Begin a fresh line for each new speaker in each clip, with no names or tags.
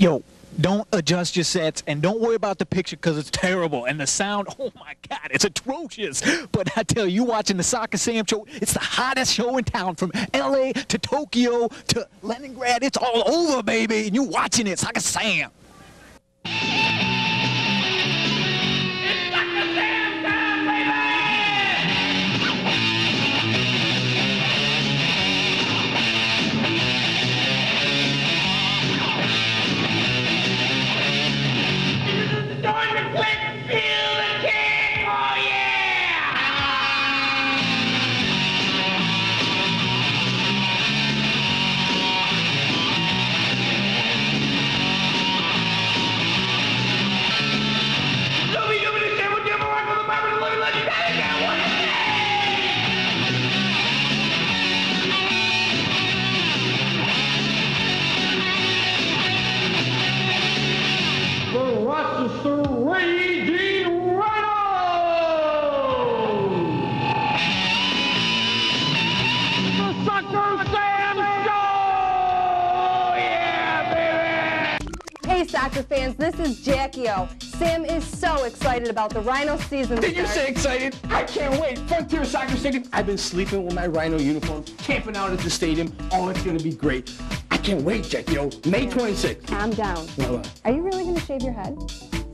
Yo, don't adjust your sets and don't worry about the picture because it's terrible. And the sound, oh my God, it's atrocious. But I tell you, watching the Soccer Sam show, it's the hottest show in town from LA to Tokyo to Leningrad. It's all over, baby. And you watching it, Soccer Sam.
Is Jackie O. Sam is so excited about the Rhino season.
Did you
start.
say excited? I can't wait. Frontier Soccer Stadium. I've been sleeping with my Rhino uniform, camping out at the stadium. Oh, it's going to be great. I can't wait, Jackie. O. May 26th.
Calm down.
Well, uh,
Are you really going to shave your head?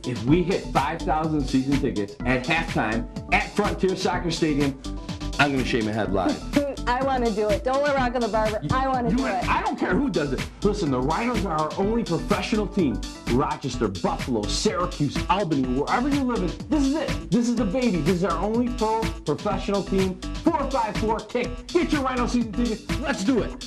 If we hit 5,000 season tickets at halftime at Frontier Soccer Stadium, I'm going to shave my head live.
I want to do it. Don't let Rocco the Barber. I want to do it.
I don't care who does it. Listen, the Rhinos are our only professional team. Rochester, Buffalo, Syracuse, Albany, wherever you're living, this is it. This is the baby. This is our only pro professional team. 454 kick. Get your Rhino season tickets. Let's do it.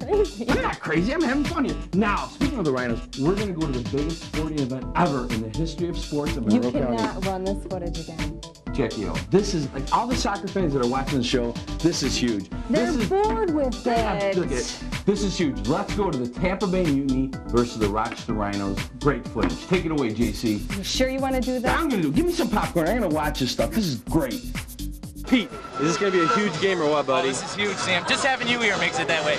Crazy.
I'm not crazy. I'm having fun here. Now, speaking of the Rhinos, we're going to go to the biggest sporting event ever in the history of sports in
You
Monroe County.
cannot run this footage again.
Jackie O. This is like all the soccer fans that are watching the show. This is huge.
They're
this is,
bored with it.
Look at this is huge. Let's go to the Tampa Bay Mutiny versus the Rochester Rhinos. Great footage. Take it away, JC.
You sure you want to do that?
I'm gonna do. Give me some popcorn. I'm gonna watch this stuff. This is great.
Pete, is this gonna be a huge game or what, buddy?
Oh, this is huge, Sam. Just having you here makes it that way.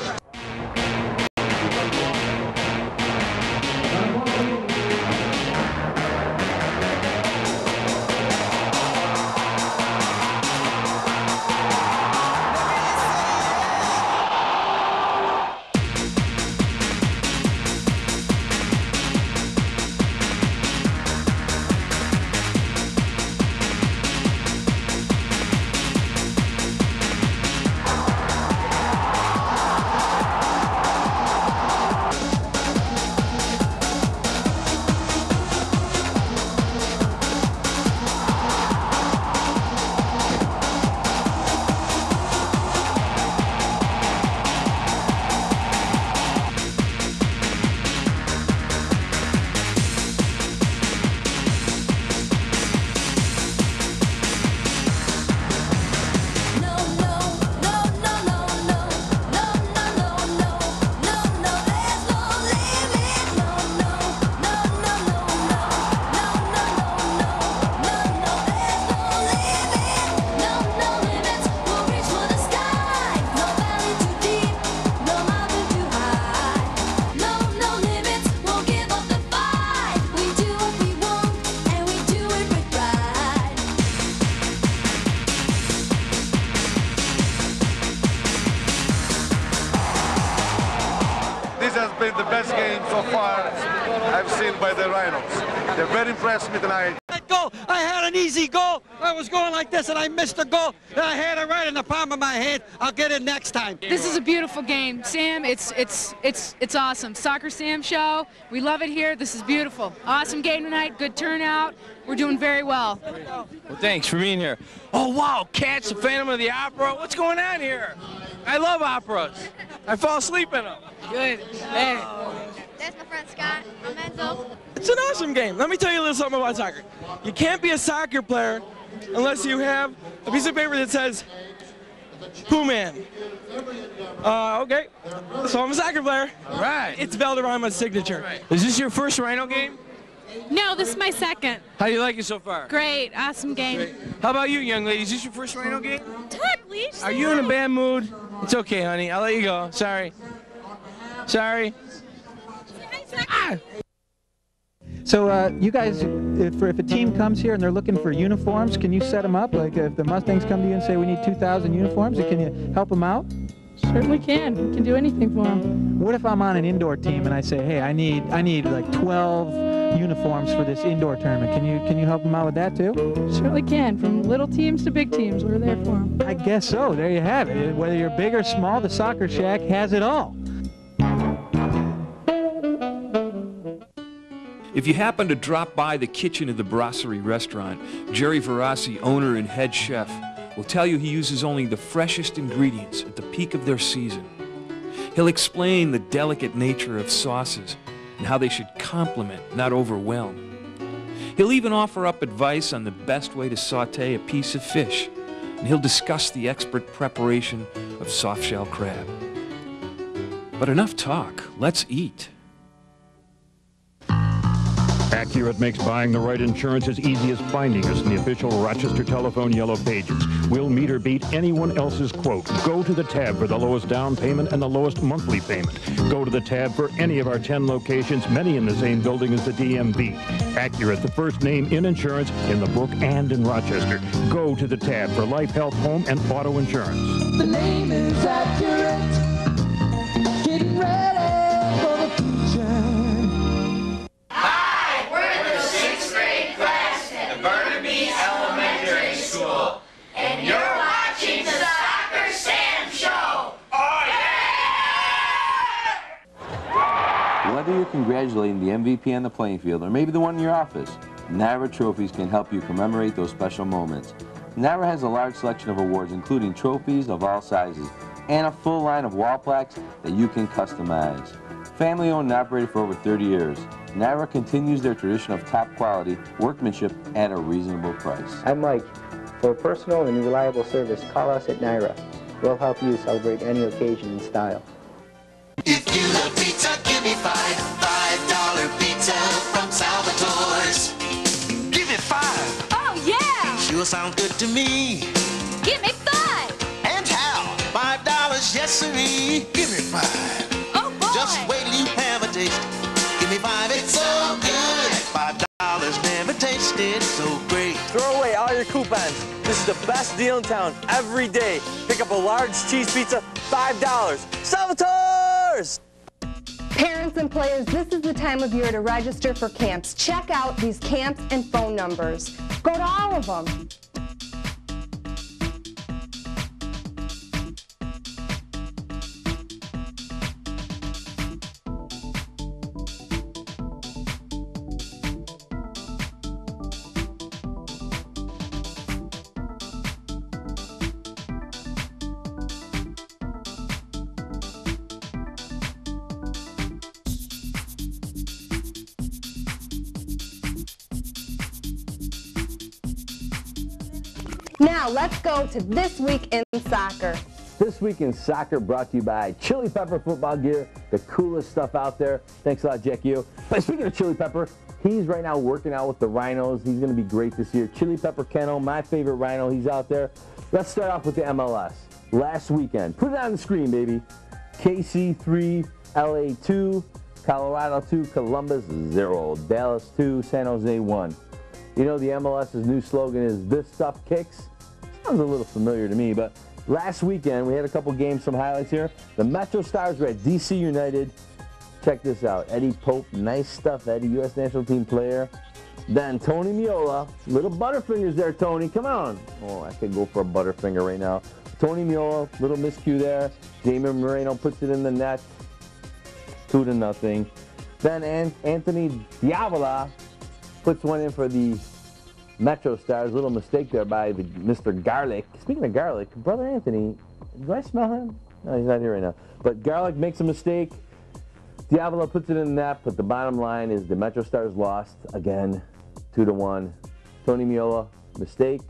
This
and I missed the goal. And I had it right in the palm of my hand. I'll get it next time.
This is a beautiful game, Sam. It's it's it's it's awesome. Soccer Sam show. We love it here. This is beautiful. Awesome game tonight. Good turnout. We're doing very well.
Well, thanks for being here. Oh wow, Cats, the Phantom of the Opera. What's going on here? I love operas. I fall asleep in them. Good. Hey,
That's my friend Scott. I'm Enzo.
it's an awesome game. Let me tell you a little something about soccer. You can't be a soccer player unless you have a piece of paper that says Pooh Man. Uh, okay. So I'm a soccer player. All right. It's Valderrama's signature. Is this your first Rhino game?
No, this is my second.
How do you like it so far?
Great, awesome game.
How about you, young lady? Is this your first Rhino game?
Totally.
Are you in a bad mood? It's okay, honey. I'll let you go. Sorry. Sorry. Ah!
So uh, you guys, if, if a team comes here and they're looking for uniforms, can you set them up? Like if the Mustangs come to you and say we need 2,000 uniforms, can you help them out?
Certainly can. We can do anything for them.
What if I'm on an indoor team and I say, hey, I need I need like 12 uniforms for this indoor tournament. Can you can you help them out with that too?
Certainly can. From little teams to big teams, we're there for them.
I guess so. There you have it. Whether you're big or small, the Soccer Shack has it all.
If you happen to drop by the kitchen of the Brasserie restaurant, Jerry Verassi, owner and head chef, will tell you he uses only the freshest ingredients at the peak of their season. He'll explain the delicate nature of sauces and how they should complement, not overwhelm. He'll even offer up advice on the best way to saute a piece of fish, and he'll discuss the expert preparation of softshell crab. But enough talk, let's eat.
Accurate makes buying the right insurance as easy as finding us in the official Rochester Telephone Yellow Pages. We'll meet or beat anyone else's quote. Go to the tab for the lowest down payment and the lowest monthly payment. Go to the tab for any of our 10 locations, many in the same building as the DMV. Accurate, the first name in insurance in the book and in Rochester. Go to the tab for life, health, home, and auto insurance.
The name is accurate.
You're
congratulating the MVP on the playing field or maybe the one in your office, NYRA Trophies can help you commemorate those special moments. NYRA has a large selection of awards including trophies of all sizes and a full line of wall plaques that you can customize. Family owned and operated for over 30 years, NYRA continues their tradition of top quality workmanship at a reasonable price.
I'm Mike. For personal and reliable service, call us at NYRA. We'll help you celebrate any occasion in style.
If you love pizza, give me five. Five dollar pizza from Salvatore's. Give me five.
Oh, yeah!
Sure sounds good to me.
Give me five!
And how? Five dollars, yes sirree. Give me five.
Oh, boy!
Just wait till you have a taste. Give me five, it's so good. Five dollars never tasted so great.
Throw away all your coupons. This is the best deal in town every day. Pick up a large cheese pizza, $5. Salvatore's!
Parents and players, this is the time of year to register for camps. Check out these camps and phone numbers. Go to all of them. Now let's go to this week in soccer.
This week in soccer brought to you by Chili Pepper Football Gear, the coolest stuff out there. Thanks a lot, Jackie. O. But speaking of Chili Pepper, he's right now working out with the Rhinos. He's going to be great this year. Chili Pepper Kennel, my favorite Rhino, he's out there. Let's start off with the MLS. Last weekend, put it on the screen, baby. KC 3, LA 2, Colorado 2, Columbus 0, Dallas 2, San Jose 1. You know, the MLS's new slogan is This Stuff Kicks. Sounds a little familiar to me, but last weekend we had a couple games, some highlights here. The Metro Stars were at DC United. Check this out. Eddie Pope, nice stuff, Eddie, U.S. national team player. Then Tony Meola, little butterfingers there, Tony. Come on. Oh, I could go for a butterfinger right now. Tony Meola, little miscue there. Damon Moreno puts it in the net. Two to nothing. Then Anthony De Avila puts one in for the Metro Stars. Little mistake there by the, Mr. Garlic. Speaking of garlic, brother Anthony, do I smell him? No, he's not here right now. But Garlic makes a mistake. De Avila puts it in the net, but the bottom line is the Metro Stars lost again, two to one. Tony Meola, mistake.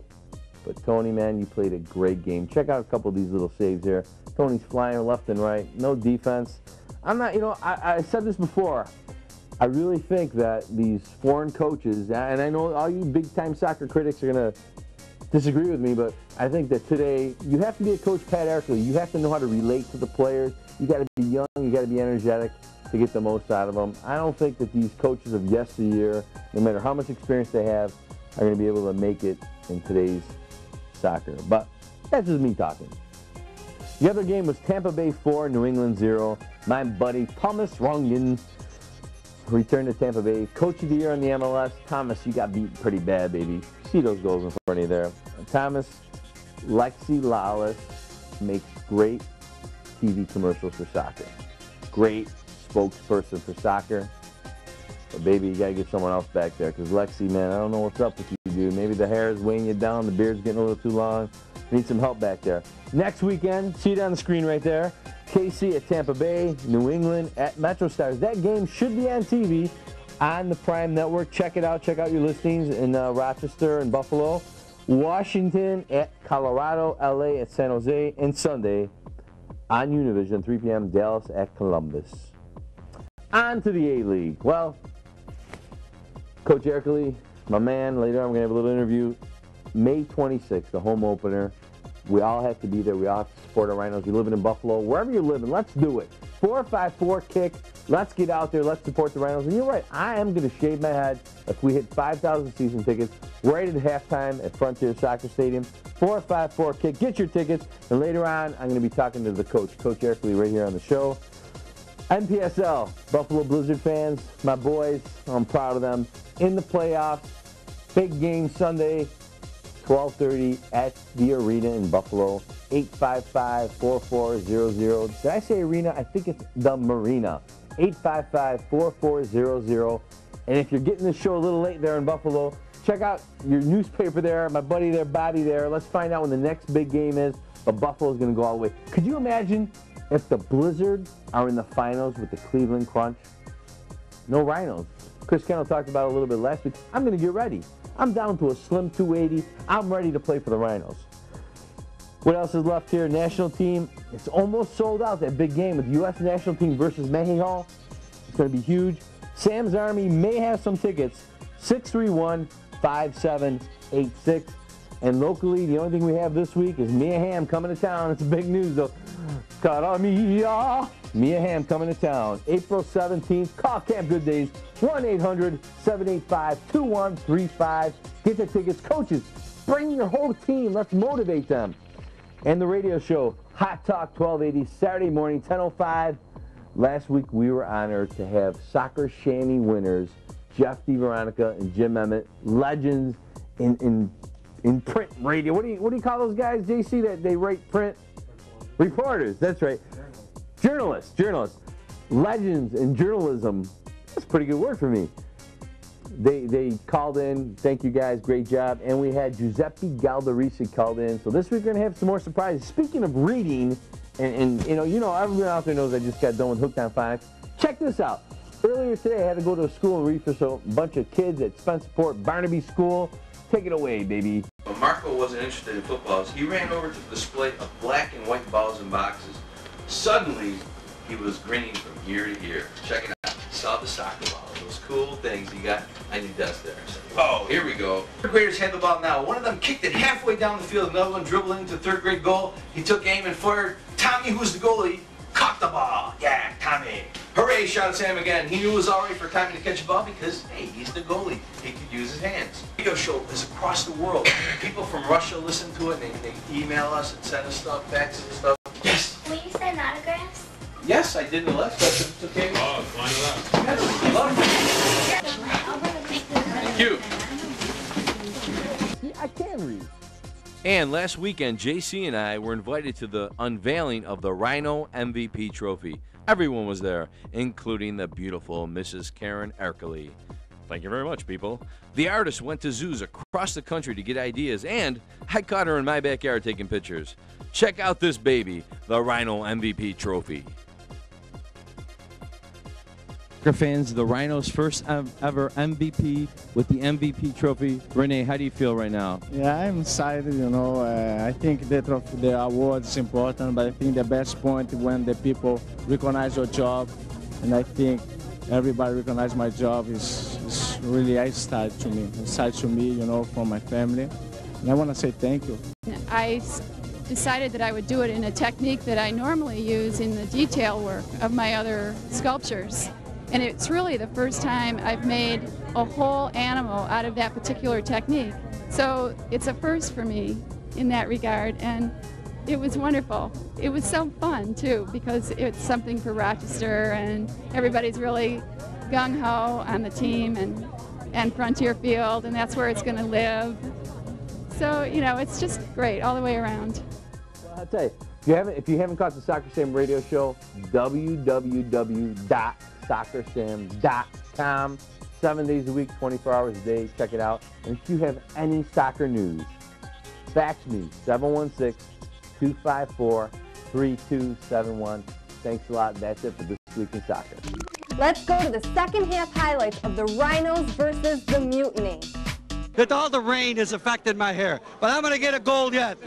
But Tony, man, you played a great game. Check out a couple of these little saves here. Tony's flying left and right, no defense. I'm not, you know, I, I said this before. I really think that these foreign coaches, and I know all you big time soccer critics are going to disagree with me, but I think that today you have to be a coach, Pat Ercoli. You have to know how to relate to the players. You got to be young, you got to be energetic. to get the most out of them. I don't think that these coaches of yesteryear, no matter how much experience they have, are going to be able to make it in today's soccer. But that's just me talking. The other game was Tampa Bay 4, New England 0. My buddy Thomas Rongen returned to Tampa Bay. Coach of the year on the MLS. Thomas, you got beat pretty bad, baby. See those goals in front of you there. Thomas, Lexi Lalas makes great TV commercials for soccer. Great spokesperson for soccer. But baby, you gotta get someone else back there. Cause Lexi, man, I don't know what's up with you, dude. Maybe the hair is weighing you down, the beard's getting a little too long. Need some help back there. Next weekend, see it on the screen right there. KC at Tampa Bay, New England at Metro Stars. That game should be on TV on the Prime Network. Check it out. Check out your listings in uh, Rochester and Buffalo. Washington at Colorado, LA at San Jose, and Sunday on Univision, 3 p.m. Dallas at Columbus. On to the A League. Well, Coach Ercoli, my man, later I'm going to have a little interview. May 26th, the home opener. We all have to be there. We all have to support our Rhinos. You're living in Buffalo. Wherever you're living, let's do it. 454 kick. Let's get out there. Let's support the Rhinos. And you're right. I am going to shave my head if we hit 5,000 season tickets right at halftime at Frontier Soccer Stadium. 454 kick. Get your tickets. And later on, I'm going to be talking to the coach, Coach Ercoli, right here on the show. NPSL, Buffalo Blizzard fans, my boys, I'm proud of them. In the playoffs, big game Sunday, 12:30 at the arena in Buffalo. 855-4400. Did I say arena? I think it's the Marina. 855-4400. And if you're getting the show a little late there in Buffalo, check out your newspaper there, my buddy there, Bobby there. Let's find out when the next big game is. But Buffalo's going to go all the way. Could you imagine if the Blizzard are in the finals with the Cleveland Crunch? No Rhinos. Chris Kennel talked about it a little bit last week. I'm going to get ready. I'm down to a slim 280. I'm ready to play for the Rhinos. What else is left here? National team. It's almost sold out, that big game with the U.S. national team versus Hall. It's going to be huge. Sam's Army may have some tickets. 631-5786. And locally, the only thing we have this week is Mia Hamm coming to town. It's big news, though. Cara Mia. Mia Hamm coming to town. April 17th. Call Camp Good Days. 1-800-785-2135. Get the tickets. Coaches, bring your whole team. Let's motivate them. And the radio show, Hot Talk 1280, Saturday morning, 10.05. Last week, we were honored to have soccer shammy winners, Jeff DiVeronica and Jim Emmett, legends in, in, in print radio. What do, you, what do you call those guys, JC, that they write print? Reporters, that's right. Journalists, journalists. Legends in journalism. That's a pretty good word for me. They, they called in. Thank you guys. Great job. And we had Giuseppe Galderisi called in. So this week we're going to have some more surprises. Speaking of reading, and, and you know, you know, everyone out there knows I just got done with Hooked on Phonics. Check this out. Earlier today, I had to go to a school and read for a bunch of kids at Spencerport Bernabi School. Take it away, baby.
Wasn't interested in footballs. He ran over to the display of black and white balls and boxes. Suddenly, he was grinning from ear to ear. Check it out. He saw the soccer ball, those cool things he got on your desk there. He said, oh, here we go. Third graders had the ball now. One of them kicked it halfway down the field. Another one dribbling into third grade goal. He took aim and fired. Tommy, who's the goalie, caught the ball. Yeah, Tommy. Hooray, shouted Sam again. He knew it was all right for Tommy to catch a ball because, hey, he's the goalie. He could use his hands. Radio show is across the world. People from Russia listen to it and they, they email us and send us stuff, fax and stuff. Yes.
Will you send autographs?
Yes, I did in the last session. It's okay. Oh, fine Thank you.
See, I can read. And last weekend, JC and I were invited to the unveiling of the Rhino MVP trophy. Everyone was there, including the beautiful Mrs. Karen Ercoli. Thank you very much, people. The artist went to zoos across the country to get ideas, and I caught her in my backyard taking pictures. Check out this baby, the Rhino MVP trophy.
Soccer fans, the Rhinos' first ever MVP with the MVP trophy. Rene, how do you feel right now?
Yeah, I'm excited. You know, uh, I think the trophy, the award is important, but I think the best point when the people recognize your job, and I think everybody recognize my job is, is really a start to me, a start to me, you know, from my family. And I want to say thank you.
I decided that I would do it in a technique that I normally use in the detail work of my other sculptures. And it's really the first time I've made a whole animal out of that particular technique. So it's a first for me in that regard. And it was wonderful. It was so fun too because it's something for Rochester and everybody's really gung ho on the team and, and Frontier Field and that's where it's going to live. So, you know, it's just great all the way around.
I'll tell you, if you haven't, if you haven't caught the Soccer Sam radio show, www.soccersam.com. Seven days a week, 24 hours a day. Check it out. And if you have any soccer news, fax me 716-254-3271. Thanks a lot. That's it for this week in soccer.
Let's go to the second half highlights of the Rhinos versus the Mutiny.
That all the rain has affected my hair, but I'm going to get a goal yet.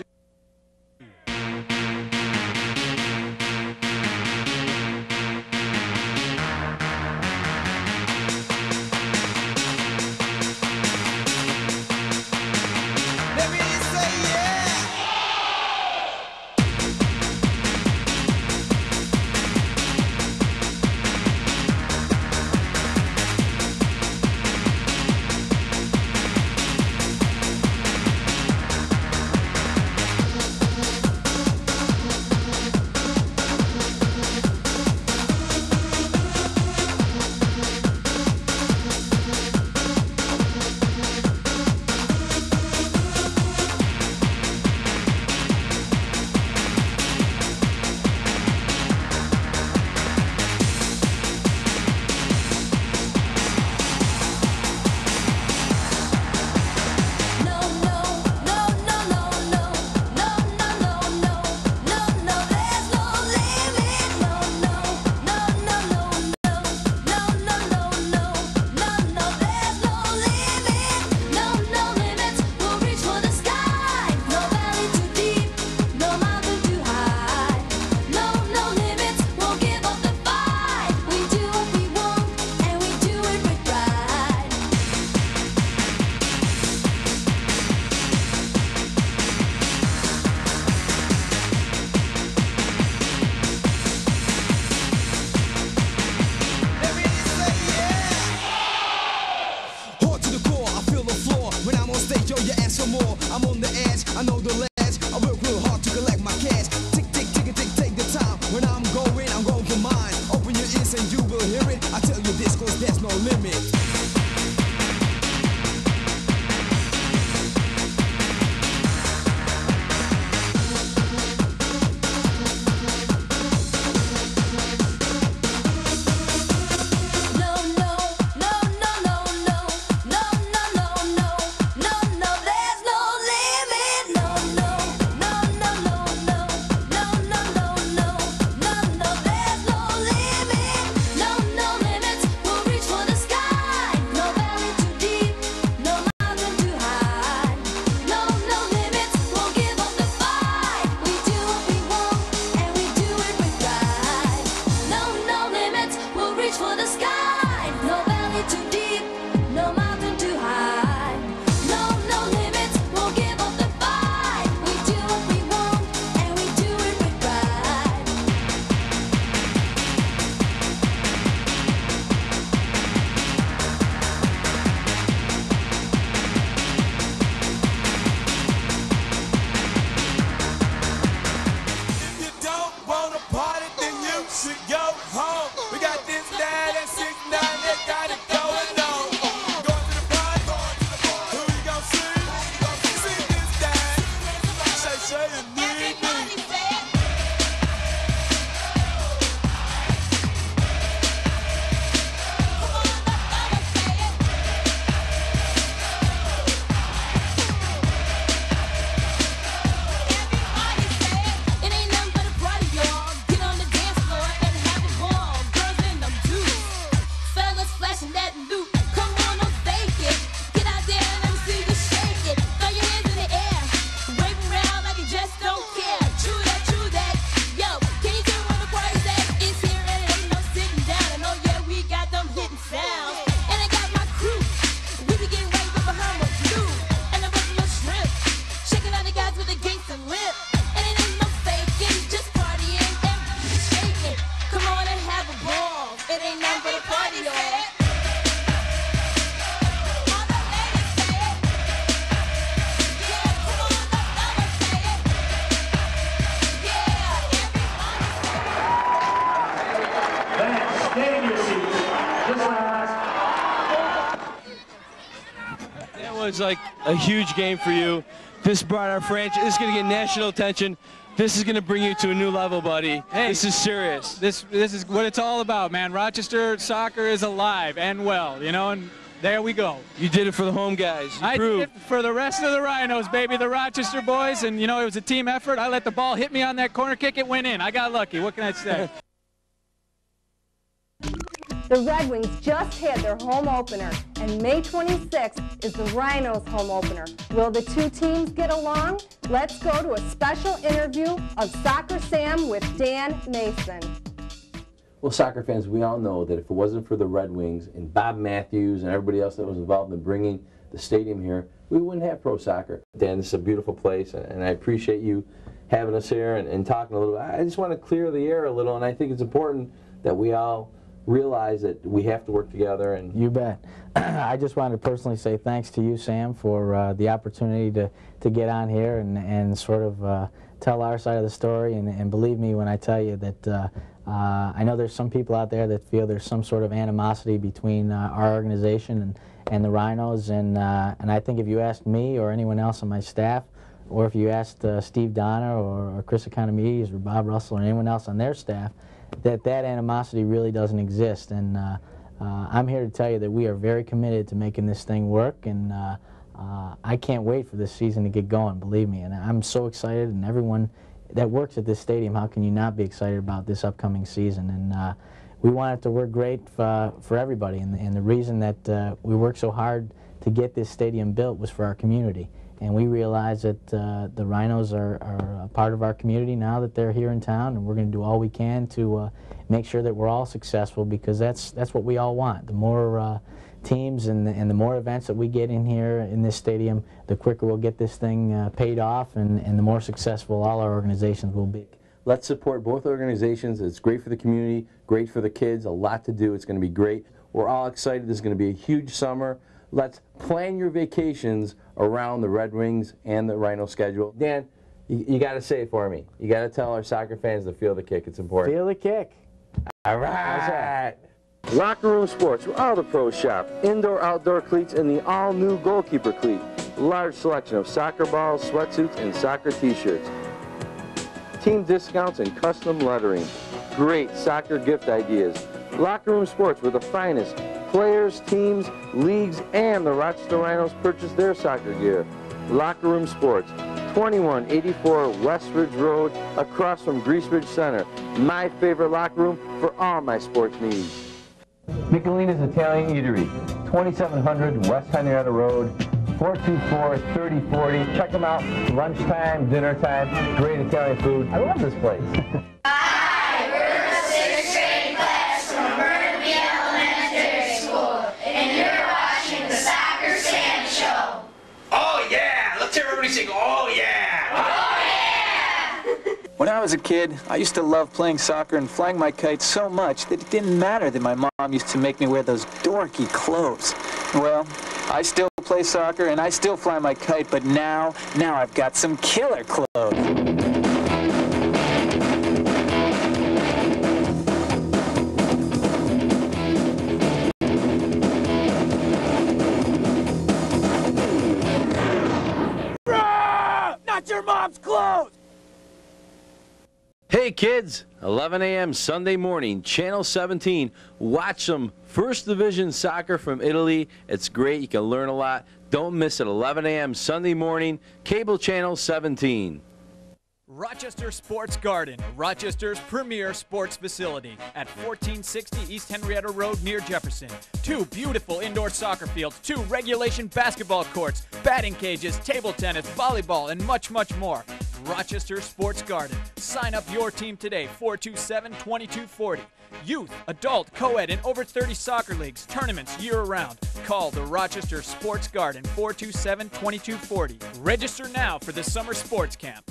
Hear it. I tell you this, cause there's no limit.
flash
that let loot. Huge game for you. This brought our franchise. This is going to get national attention. This is going to bring you to a new level, buddy.
Hey,
this is serious.
This this is what it's all about, man. Rochester soccer is alive and well, you know, and there we go.
You did it for the home guys. You
I
proved.
did it for the rest of the Rhinos, baby, the Rochester boys, and you know it was a team effort. I let the ball hit me on that corner kick, it went in. I got lucky. What can I say?
The Red Wings just had their home opener, and May 26th is the Rhinos' home opener. Will the two teams get along? Let's go to a special interview of Soccer Sam with Dan Mason.
Well, soccer fans, we all know that if it wasn't for the Red Wings and Bob Matthews and everybody else that was involved in bringing the stadium here, we wouldn't have pro soccer. Dan, this is a beautiful place, and- I appreciate you having us here and, and talking a little bit. I just want to clear the air a little, and I think it's important that we all realize that we have to work together. And
You bet. I just wanted to personally say thanks to you, Sam, for uh, the opportunity to, to get on here and, and sort of uh, tell our side of the story. And, and believe me when I tell you that uh, uh, I know there's some people out there that feel there's some sort of animosity between uh, our organization and, and the Rhinos. And, uh, and I think if you asked me or anyone else on my staff, or if you asked Steve Donner or, or Chris Economides or Bob Russell or anyone else on their staff, that that animosity really doesn't exist. And uh, uh, I'm here to tell you that we are very committed to making this thing work, and uh, uh, I can't wait for this season to get going, believe me. And I'm so excited, and everyone that works at this stadium, how can you not be excited about this upcoming season? And uh, we want it to work great for, for everybody, and, and the reason that uh, we worked so hard to get this stadium built was for our community. And we realize that uh, the Rhinos are, are a part of our community now that they're here in town, and we're going to do all we can to uh, make sure that we're all successful because that's that's what we all want. The more uh, teams and the, and the more events that we get in here in this stadium, the quicker we'll get this thing uh, paid off, and, and the more successful all our organizations will be.
Let's support both organizations. It's great for the community, great for the kids, a lot to do. It's going to be great. We're all excited. This is going to be a huge summer. Let's plan your vacations around the Red Wings and the Rhino schedule. Dan, you, you got to say it for me. You got to tell our soccer fans to feel the kick. It's important.
Feel the kick.
All right. Locker Room Sports, where all the pros shop. Indoor, outdoor cleats, and the all-new goalkeeper cleat. Large selection of soccer balls, sweatsuits, and soccer t-shirts. Team discounts and custom lettering. Great soccer gift ideas. Locker Room Sports, where the finest players, teams, leagues, and the Rochester Rhinos purchase their soccer gear. Locker Room Sports, 2184 West Ridge Road, across from Greece Ridge Center. My favorite locker room for all my sports needs.
Michelina's Italian Eatery, 2700 West Henrietta Road, 424-3040. Check them out. Lunchtime, dinner time, great Italian food. I love this place.
When I was a kid, I used to love playing soccer and flying my kite so much that it didn't matter that my mom used to make me wear those dorky clothes. Well, I still play soccer and I still fly my kite, but now, now I've got some killer clothes.
Hey kids, 11 a.m. Sunday morning, Channel 17. Watch some First Division soccer from Italy. It's great. You can learn a lot. Don't miss it. 11 a.m. Sunday morning, Cable Channel 17.
Rochester Sports Garden, Rochester's premier sports facility at 1460 East Henrietta Road near Jefferson. Two beautiful indoor soccer fields, two regulation basketball courts, batting cages, table tennis, volleyball, and much, much more. Rochester Sports Garden. Sign up your team today, 427 2240. Youth, adult, co ed, and over 30 soccer leagues, tournaments year round. Call the Rochester Sports Garden, 427 2240. Register now for the summer sports camp.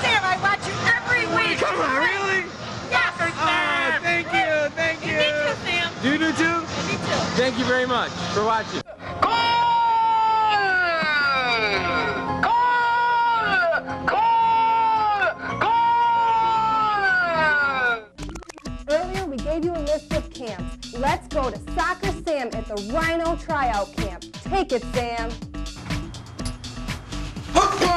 Sam, I watch you every week.
Come on, really?
Yes.
Ah, thank you, thank you.
Me too, Sam.
Do you do too?
Me too.
Thank you very much for watching.
Earlier, we gave you a list of camps. Let's go to Soccer Sam at the Rhino Tryout Camp. Take it, Sam.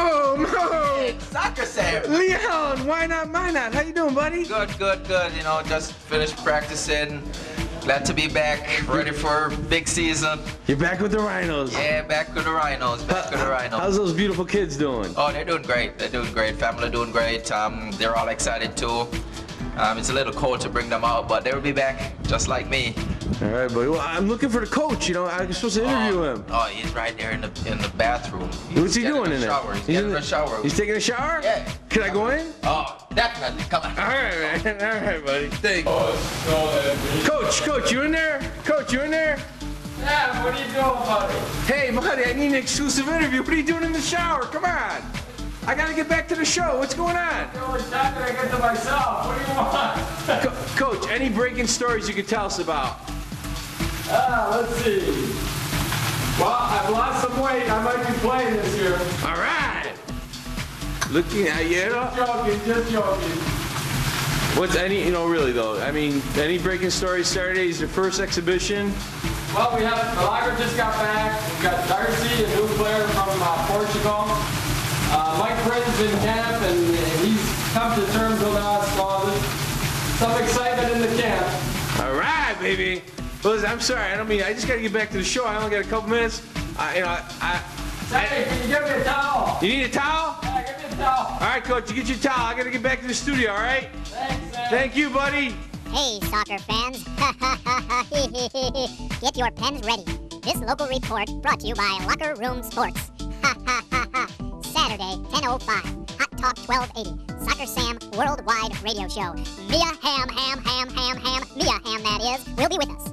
Mo, Mo.
Soccer Sam.
Leon, why not, why not? How you doing, buddy?
Good, good, good. You know, just finished practicing. Glad to be back, ready for big season.
You're back with the Rhinos.
Yeah, back with the Rhinos, back with the Rhinos.
How's those beautiful kids doing?
Oh, they're doing great. They're doing great. Family doing great. Um, they're all excited too. Um, it's a little cold to bring them out, but they'll be back just like me.
All right, buddy. Well, I'm looking for the coach. You know, I'm supposed to interview him.
Oh, he's right there in the in the bathroom.
What's he doing
a
in there?
shower. He's
He's
getting
in
a shower.
He's taking a shower?
Yeah.
Can I go in?
Oh, definitely. Come on.
All right, man. All right, buddy. Thank Coach, coach, you in there? Coach, you in there?
Yeah, what are you doing, buddy?
Hey, buddy, I need an exclusive interview. What are you doing in the shower? Come on. I gotta get back to the show. What's going on?
How can I get to myself? What do you want?
Co- coach, any breaking stories you could tell us about?
Ah, let's see. Well, I've lost some weight. I might be playing this year.
All right. Looking at you.
Just joking, just joking.
What's any, you know, really though? I mean, any breaking stories? Saturday is your first exhibition.
Well, we have the Lager just got back. We've got Darcy, a new player from uh, Portugal. Uh, Mike Prince in camp, and he's come to terms with us. So there's some excitement in the camp.
All right, baby. Well, listen, I'm sorry. I don't mean. I just gotta get back to the show. I only got a couple minutes. I, you know, I. I
Hey, can you give me a towel?
you need a towel?
Yeah, give me a towel.
All right, coach. You get your towel. I gotta get back to the studio. All right.
Thanks, Sam.
Thank you, buddy.
Hey, soccer fans. Get your pens ready. This local report brought to you by Locker Room Sports. Saturday, 10.05. Hot Talk 1280. Soccer Sam Worldwide Radio Show. Mia Hamm, Ham, Ham, Ham, Ham, Mia Hamm, that is, will be with us.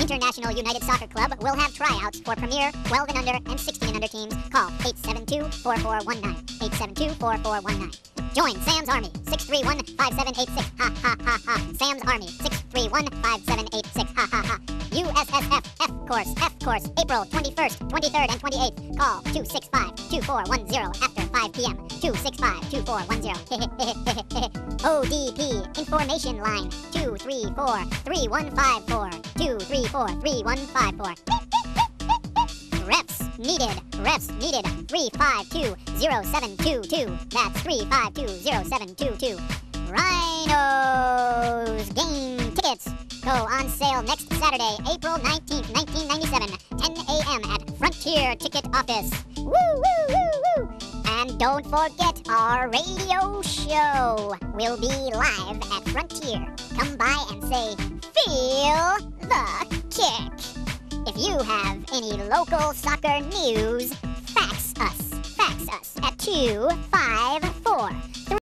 International United Soccer Club will have tryouts for Premier 12 and under and 16 and under teams. Call 872-4419. 872-4419. Join Sam's Army, 631-5786. Ha ha ha ha. Sam's Army, 631-5786. Ha ha ha. USSF F course, F course, April 21st, 23rd, and 28th. Call 265-2410 after 5 p.m. 265-2410. ODP information line 234-3154. 234-3154. Needed. Refs needed. 3520722. That's 3520722. Rhinos game tickets go on sale next Saturday, April 19th, 1997, 10 a.m. at Frontier Ticket Office. Woo, woo, woo, woo. And don't forget our radio show will be live at Frontier. Come by and say, feel the kick. If you have any local soccer news, fax us. Fax us at 254